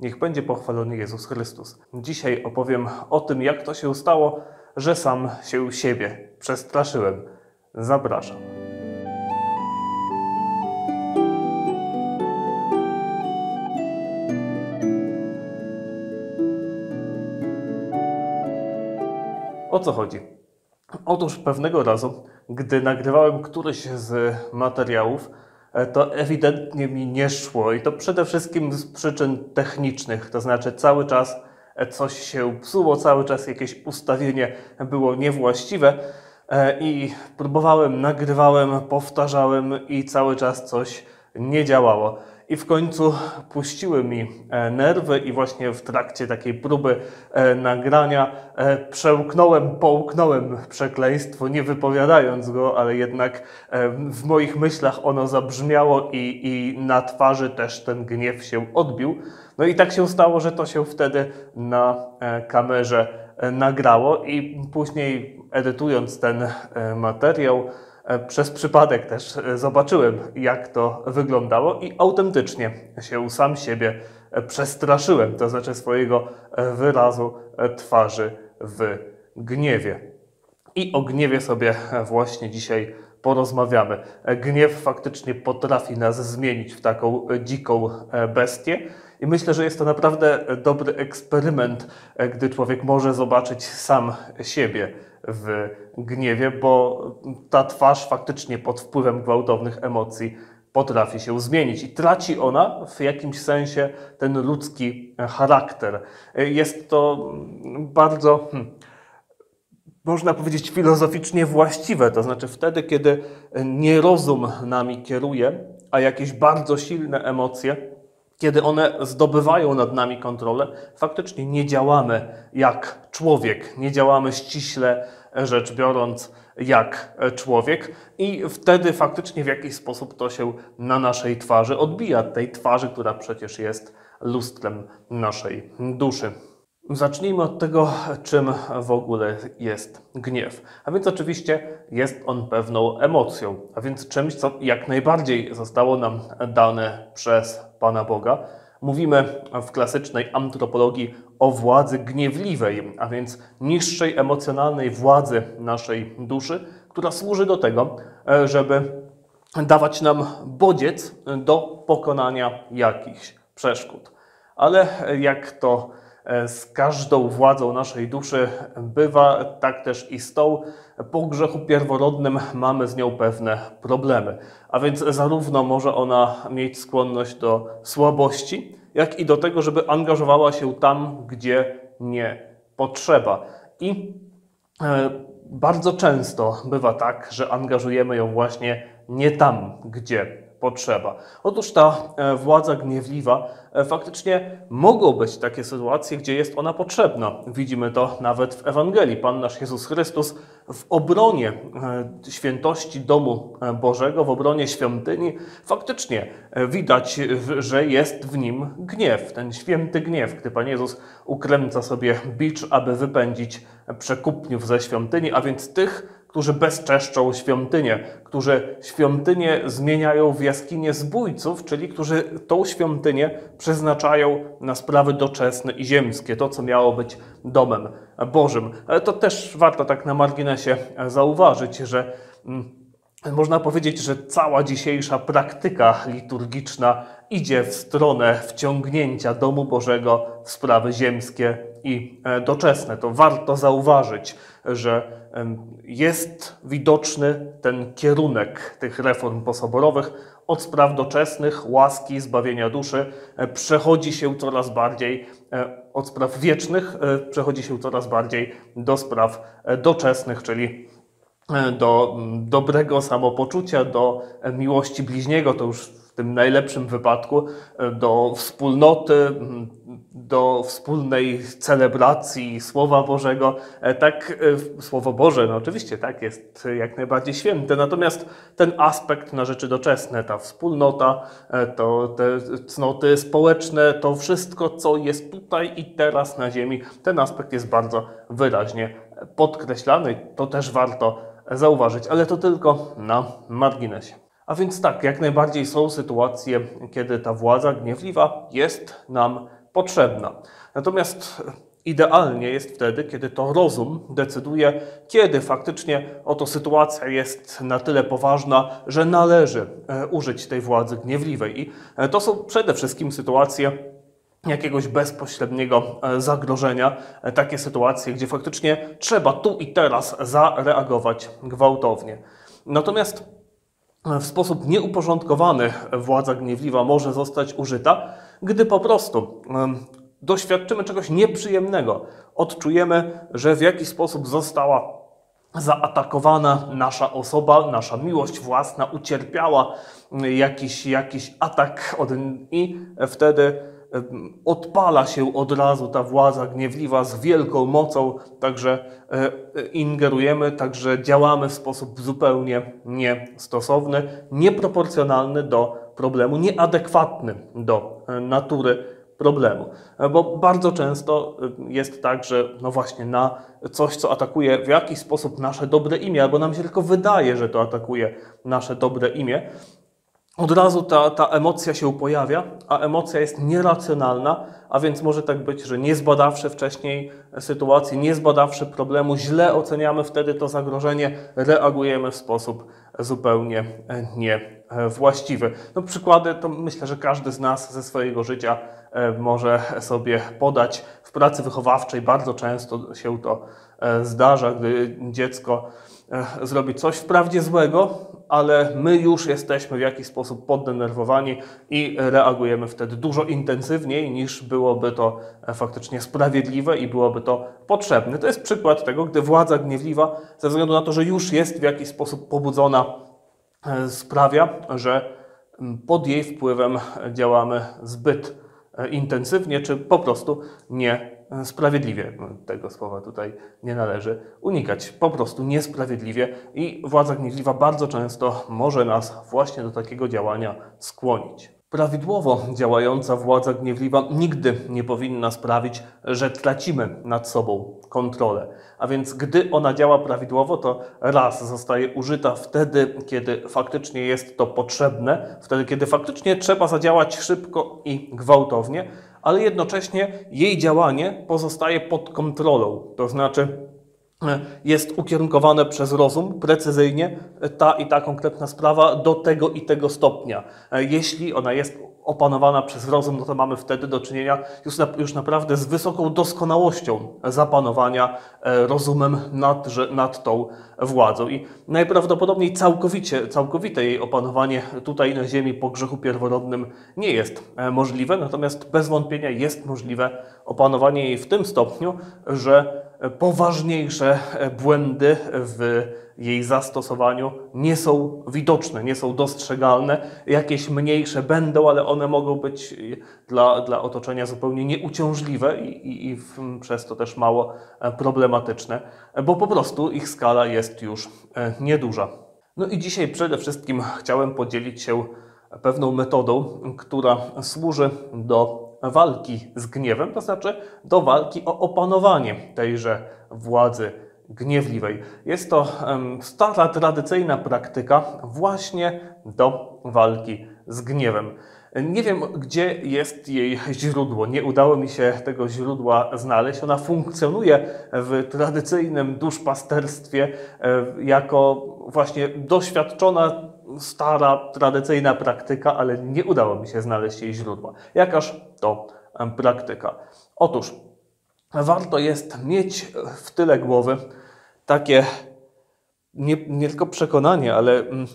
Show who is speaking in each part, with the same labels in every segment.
Speaker 1: Niech będzie pochwalony Jezus Chrystus. Dzisiaj opowiem o tym, jak to się stało, że sam się siebie przestraszyłem. Zapraszam. O co chodzi? Otóż pewnego razu, gdy nagrywałem któryś z materiałów, to ewidentnie mi nie szło i to przede wszystkim z przyczyn technicznych, to znaczy cały czas e, coś się psuło, cały czas jakieś ustawienie było niewłaściwe e, i próbowałem, nagrywałem, powtarzałem i cały czas coś nie działało. I w końcu puściły mi e, nerwy i właśnie w trakcie takiej próby e, nagrania e, przełknąłem, połknąłem przekleństwo, nie wypowiadając go, ale jednak w moich myślach ono zabrzmiało i, i na twarzy też ten gniew się odbił. No i tak się stało, że to się wtedy na kamerze nagrało i później edytując ten materiał, przez przypadek też e, zobaczyłem, jak to wyglądało i autentycznie się sam siebie e, przestraszyłem, to znaczy swojego wyrazu twarzy w gniewie. I o gniewie sobie właśnie dzisiaj porozmawiamy. Gniew faktycznie potrafi nas zmienić w taką dziką bestię. I myślę, że jest to naprawdę dobry eksperyment, gdy człowiek może zobaczyć sam siebie w gniewie, bo ta twarz faktycznie pod wpływem gwałtownych emocji potrafi się zmienić i traci ona w jakimś sensie ten ludzki charakter. Jest to bardzo, hmm, można powiedzieć, filozoficznie właściwe, to znaczy wtedy, kiedy nie rozum nami kieruje, a jakieś bardzo silne emocje, kiedy one zdobywają nad nami kontrolę, faktycznie nie działamy jak człowiek, nie działamy ściśle rzecz biorąc jak człowiek i wtedy faktycznie w jakiś sposób to się na naszej twarzy odbija, tej twarzy, która przecież jest lustrem naszej duszy. Zacznijmy od tego, czym w ogóle jest gniew. A więc oczywiście jest on pewną emocją, a więc czymś, co jak najbardziej zostało nam dane przez Pana Boga. Mówimy w klasycznej antropologii o władzy gniewliwej, a więc niższej emocjonalnej władzy naszej duszy, która służy do tego, żeby dawać nam bodziec do pokonania jakichś przeszkód. Ale jak to z każdą władzą naszej duszy bywa, tak też i z tą. Po grzechu pierworodnym mamy z nią pewne problemy. A więc zarówno może ona mieć skłonność do słabości, jak i do tego, żeby angażowała się tam, gdzie nie potrzeba. I e, bardzo często bywa tak, że angażujemy ją właśnie nie tam, gdzie potrzeba. Otóż ta e, władza gniewliwa e, faktycznie mogą być takie sytuacje, gdzie jest ona potrzebna. Widzimy to nawet w Ewangelii. Pan nasz Jezus Chrystus w obronie e, świętości domu Bożego, w obronie świątyni, faktycznie widać, że jest w nim gniew, ten święty gniew, gdy Pan Jezus ukręca sobie bicz, aby wypędzić przekupniów ze świątyni, a więc tych, którzy bezczeszczą świątynię, którzy świątynię zmieniają w jaskinie zbójców, czyli którzy tą świątynię przeznaczają na sprawy doczesne i ziemskie, to co miało być domem Bożym. Ale to też warto tak na marginesie zauważyć, że mm, można powiedzieć, że cała dzisiejsza praktyka liturgiczna idzie w stronę wciągnięcia domu Bożego w sprawy ziemskie i e, doczesne. To warto zauważyć, że jest widoczny ten kierunek tych reform posoborowych od spraw doczesnych, łaski, zbawienia duszy, e, przechodzi się coraz bardziej e, od spraw wiecznych, przechodzi się coraz bardziej do spraw doczesnych, czyli do dobrego samopoczucia, do miłości bliźniego, to już tym najlepszym wypadku, do wspólnoty, do wspólnej celebracji Słowa Bożego. E, tak, e, Słowo Boże, no oczywiście, tak, jest jak najbardziej święte, natomiast ten aspekt na rzeczy doczesne, ta wspólnota, e, to te cnoty społeczne, to wszystko, co jest tutaj i teraz na ziemi, ten aspekt jest bardzo wyraźnie podkreślany. To też warto zauważyć, ale to tylko na marginesie. A więc tak, jak najbardziej są sytuacje, kiedy ta władza gniewliwa jest nam potrzebna. Natomiast idealnie jest wtedy, kiedy to rozum decyduje, kiedy faktycznie oto sytuacja jest na tyle poważna, że należy e, użyć tej władzy gniewliwej. I e, to są przede wszystkim sytuacje, jakiegoś bezpośredniego e, zagrożenia, takie sytuacje, gdzie faktycznie trzeba tu i teraz zareagować gwałtownie. Natomiast w sposób nieuporządkowany władza gniewliwa może zostać użyta, gdy po prostu doświadczymy czegoś nieprzyjemnego, odczujemy, że w jakiś sposób została zaatakowana nasza osoba, nasza miłość własna ucierpiała jakiś, jakiś atak od, i wtedy odpala się od razu ta władza gniewliwa z wielką mocą, także e, ingerujemy, także działamy w sposób zupełnie niestosowny, nieproporcjonalny do problemu, nieadekwatny do e, natury problemu. E, bo bardzo często jest tak, że no właśnie na coś, co atakuje w jakiś sposób nasze dobre imię, albo nam się tylko wydaje, że to atakuje nasze dobre imię, od razu ta, ta emocja się pojawia, a emocja jest nieracjonalna, a więc może tak być, że nie zbadawszy wcześniej sytuacji, nie zbadawszy problemu, źle oceniamy wtedy to zagrożenie, reagujemy w sposób zupełnie niewłaściwy. No przykłady to myślę, że każdy z nas ze swojego życia e, może sobie podać. W pracy wychowawczej bardzo często się to zdarza, gdy dziecko e, zrobi coś wprawdzie złego, ale my już jesteśmy w jakiś sposób poddenerwowani i reagujemy wtedy dużo intensywniej niż byłoby to faktycznie sprawiedliwe i byłoby to potrzebne. To jest przykład tego, gdy władza gniewliwa, ze względu na to, że już jest w jakiś sposób pobudzona, e, sprawia, że pod jej wpływem działamy zbyt e, intensywnie, czy po prostu nie sprawiedliwie. Tego słowa tutaj nie należy unikać. Po prostu niesprawiedliwie i władza gniewliwa bardzo często może nas właśnie do takiego działania skłonić. Prawidłowo działająca władza gniewliwa nigdy nie powinna sprawić, że tracimy nad sobą kontrolę. A więc gdy ona działa prawidłowo, to raz zostaje użyta wtedy, kiedy faktycznie jest to potrzebne, wtedy, kiedy faktycznie trzeba zadziałać szybko i gwałtownie, ale jednocześnie jej działanie pozostaje pod kontrolą. To znaczy, e, jest ukierunkowane przez rozum precyzyjnie ta i ta konkretna sprawa do tego i tego stopnia. E, jeśli ona jest opanowana przez rozum, no to mamy wtedy do czynienia już, na, już naprawdę z wysoką doskonałością zapanowania e, rozumem nad, że, nad tą władzą. I najprawdopodobniej całkowicie, całkowite jej opanowanie tutaj na Ziemi po grzechu pierworodnym nie jest e, możliwe, natomiast bez wątpienia jest możliwe opanowanie jej w tym stopniu, że poważniejsze błędy w jej zastosowaniu nie są widoczne, nie są dostrzegalne. Jakieś mniejsze będą, ale one mogą być dla, dla otoczenia zupełnie nieuciążliwe i, i, i przez to też mało e, problematyczne, bo po prostu ich skala jest już e, nieduża. No i dzisiaj przede wszystkim chciałem podzielić się pewną metodą, która służy do walki z gniewem, to znaczy do walki o opanowanie tejże władzy gniewliwej. Jest to stara, tradycyjna praktyka właśnie do walki z gniewem. Nie wiem, gdzie jest jej źródło. Nie udało mi się tego źródła znaleźć. Ona funkcjonuje w tradycyjnym duszpasterstwie e, jako właśnie doświadczona, stara, tradycyjna praktyka, ale nie udało mi się znaleźć jej źródła. Jakaż to praktyka? Otóż warto jest mieć w tyle głowy takie nie, nie tylko przekonanie, ale mm,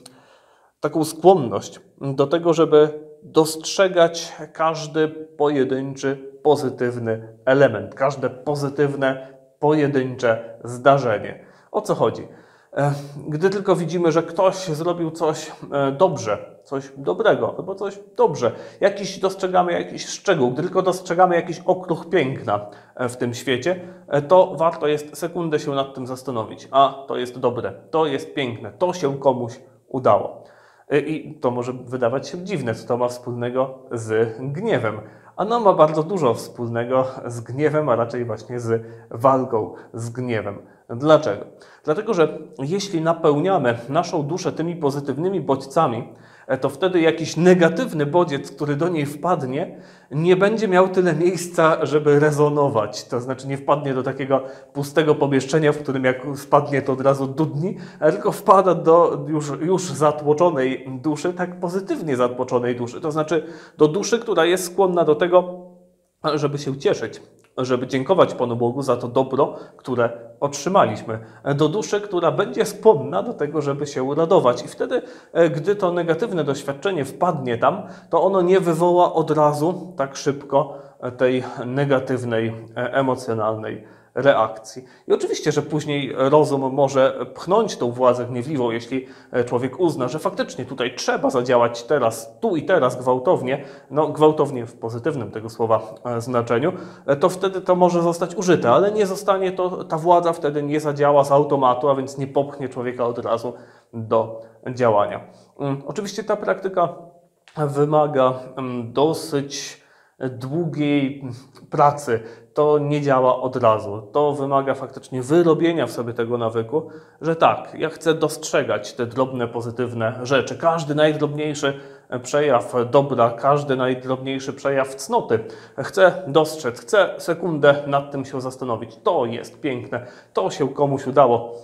Speaker 1: taką skłonność do tego, żeby dostrzegać każdy pojedynczy pozytywny element, każde pozytywne, pojedyncze zdarzenie. O co chodzi? E, gdy tylko widzimy, że ktoś zrobił coś e, dobrze, coś dobrego, albo coś dobrze, jakiś dostrzegamy jakiś szczegół, gdy tylko dostrzegamy jakiś okruch piękna e, w tym świecie, to warto jest sekundę się nad tym zastanowić. A to jest dobre, to jest piękne, to się komuś udało. I to może wydawać się dziwne, co to ma wspólnego z gniewem. A no ma bardzo dużo wspólnego z gniewem, a raczej właśnie z walką z gniewem. Dlaczego? Dlatego, że jeśli napełniamy naszą duszę tymi pozytywnymi bodźcami, e, to wtedy jakiś negatywny bodziec, który do niej wpadnie, nie będzie miał tyle miejsca, żeby rezonować. To znaczy nie wpadnie do takiego pustego pomieszczenia, w którym jak wpadnie, to od razu dudni, tylko wpada do już, już zatłoczonej duszy, tak pozytywnie zatłoczonej duszy. To znaczy do duszy, która jest skłonna do tego, żeby się cieszyć, żeby dziękować Panu Bogu za to dobro, które otrzymaliśmy. Do duszy, która będzie skłonna do tego, żeby się radować. I wtedy, e, gdy to negatywne doświadczenie wpadnie tam, to ono nie wywoła od razu tak szybko tej negatywnej, e, emocjonalnej reakcji. I oczywiście, że później rozum może pchnąć tą władzę gniewliwą, jeśli człowiek uzna, że faktycznie tutaj trzeba zadziałać teraz, tu i teraz gwałtownie, no gwałtownie w pozytywnym tego słowa e, znaczeniu, e, to wtedy to może zostać użyte, ale nie zostanie to, ta władza wtedy nie zadziała z automatu, a więc nie popchnie człowieka od razu do działania. Mm, oczywiście ta praktyka wymaga mm, dosyć długiej pracy. To nie działa od razu. To wymaga faktycznie wyrobienia w sobie tego nawyku, że tak, ja chcę dostrzegać te drobne, pozytywne rzeczy. Każdy najdrobniejszy przejaw dobra, każdy najdrobniejszy przejaw cnoty. Chcę dostrzec, chcę sekundę nad tym się zastanowić. To jest piękne, to się komuś udało.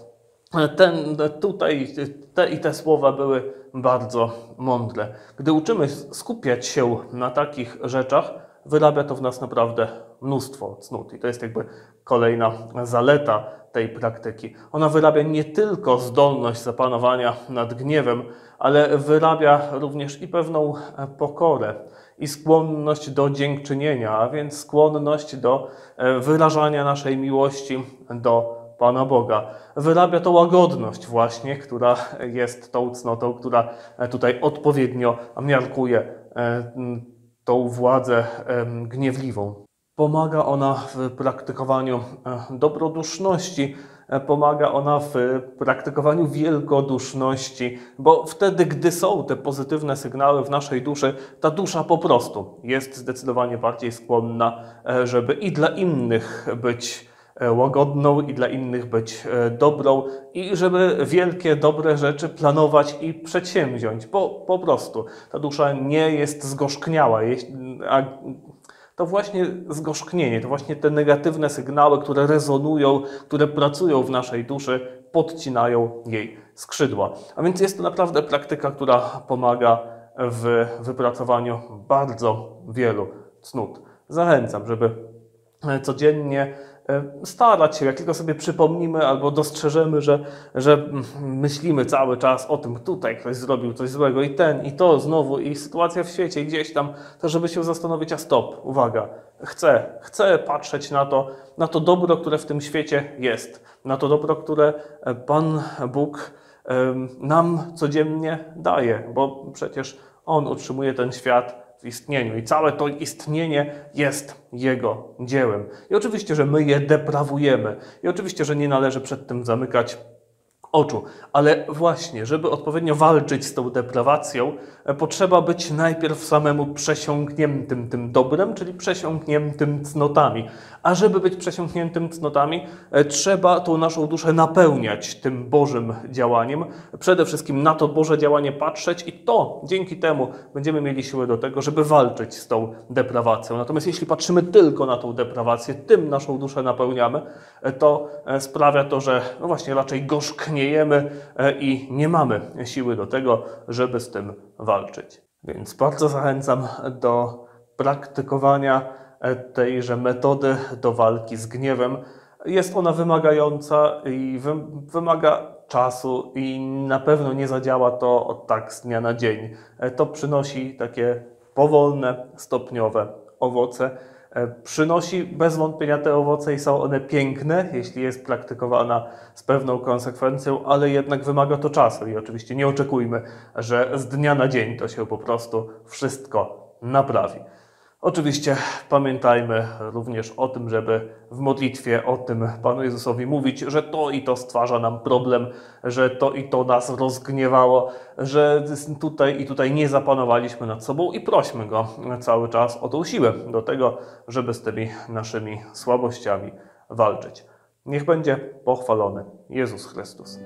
Speaker 1: Ten, tutaj te i te słowa były bardzo mądre. Gdy uczymy skupiać się na takich rzeczach, wyrabia to w nas naprawdę mnóstwo cnót. I to jest jakby kolejna zaleta tej praktyki. Ona wyrabia nie tylko zdolność zapanowania nad gniewem, ale wyrabia również i pewną pokorę, i skłonność do dziękczynienia, a więc skłonność do e, wyrażania naszej miłości do Pana Boga. Wyrabia to łagodność właśnie, która jest tą cnotą, która tutaj odpowiednio miarkuje e, tą władzę gniewliwą. Pomaga ona w praktykowaniu e, dobroduszności, e, pomaga ona w praktykowaniu wielkoduszności, bo wtedy, gdy są te pozytywne sygnały w naszej duszy, ta dusza po prostu jest zdecydowanie bardziej skłonna, e, żeby i dla innych być łagodną i dla innych być dobrą i żeby wielkie, dobre rzeczy planować i przedsięwziąć, bo po prostu ta dusza nie jest zgorzkniała, a to właśnie zgorzknienie, to właśnie te negatywne sygnały, które rezonują, które pracują w naszej duszy, podcinają jej skrzydła. A więc jest to naprawdę praktyka, która pomaga w wypracowaniu bardzo wielu cnót. Zachęcam, żeby codziennie starać się, jak tylko sobie przypomnimy albo dostrzeżemy, że, że myślimy cały czas o tym, tutaj ktoś zrobił coś złego i ten, i to znowu, i sytuacja w świecie, i gdzieś tam, to żeby się zastanowić, a stop, uwaga, chcę, chcę patrzeć na to, na to dobro, które w tym świecie jest, na to dobro, które Pan Bóg nam codziennie daje, bo przecież On utrzymuje ten świat istnieniu i całe to istnienie jest Jego dziełem. I oczywiście, że my je deprawujemy i oczywiście, że nie należy przed tym zamykać oczu. Ale właśnie, żeby odpowiednio walczyć z tą deprawacją, e, potrzeba być najpierw samemu przesiąkniętym tym dobrem, czyli przesiąkniętym cnotami. A żeby być przesiąkniętym cnotami, e, trzeba tą naszą duszę napełniać tym Bożym działaniem. Przede wszystkim na to Boże działanie patrzeć i to dzięki temu będziemy mieli siłę do tego, żeby walczyć z tą deprawacją. Natomiast jeśli patrzymy tylko na tą deprawację, tym naszą duszę napełniamy, e, to sprawia to, że no właśnie raczej gorzknie e, i nie mamy siły do tego, żeby z tym walczyć. Więc bardzo zachęcam do praktykowania e, tejże metody do walki z gniewem. Jest ona wymagająca i wymaga czasu i na pewno nie zadziała to od tak z dnia na dzień. E, to przynosi takie powolne, stopniowe owoce. E, przynosi bez wątpienia te owoce i są one piękne, jeśli jest praktykowana z pewną konsekwencją, ale jednak wymaga to czasu i oczywiście nie oczekujmy, że z dnia na dzień to się po prostu wszystko naprawi. Oczywiście pamiętajmy również o tym, żeby w modlitwie o tym Panu Jezusowi mówić, że to i to stwarza nam problem, że to i to nas rozgniewało, że tutaj i tutaj nie zapanowaliśmy nad sobą i prośmy Go cały czas o tą siłę do tego, żeby z tymi naszymi słabościami walczyć. Niech będzie pochwalony Jezus Chrystus.